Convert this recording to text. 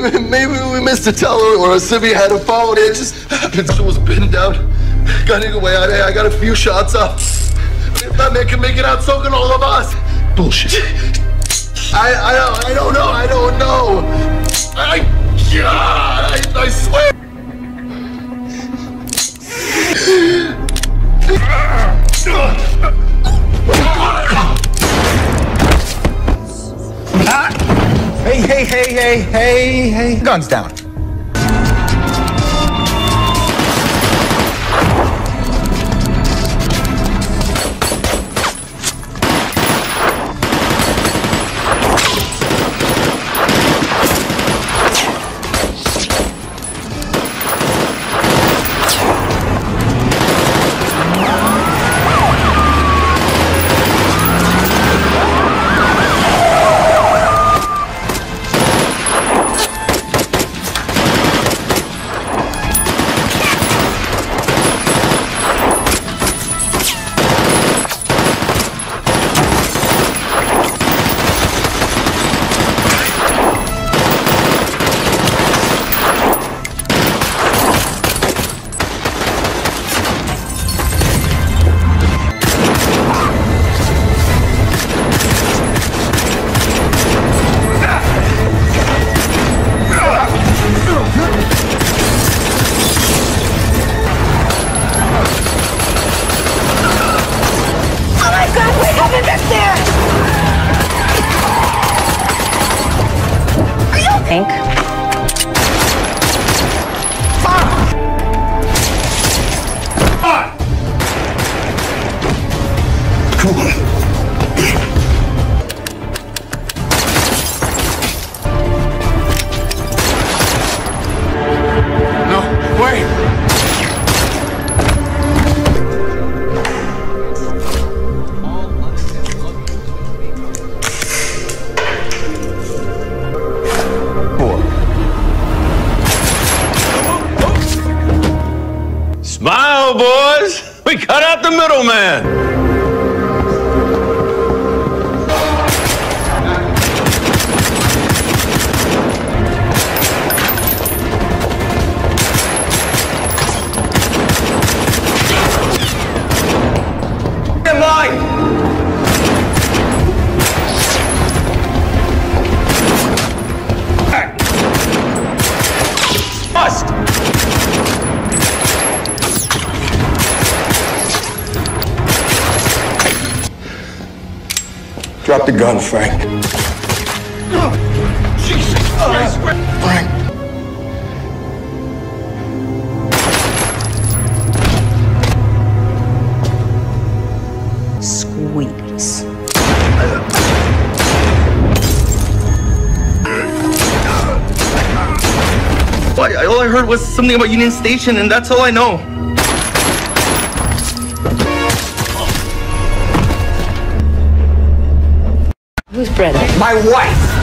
maybe we missed a teller or a civvy had a phone. It just happened. I was pinned down. Got it away. I, I got a few shots up. If that man can make it out, so can all of us. Bullshit. I, I, I don't know. I don't know. I, God, I, I swear. Hey, hey, hey, hey. Guns down. Are Boys. We cut out the middleman. Drop the gun, Frank. Jesus Christ, Frank. Squeeze. Why? All I heard was something about Union Station, and that's all I know. My wife.